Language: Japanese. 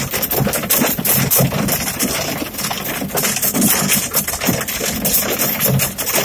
フフフフ。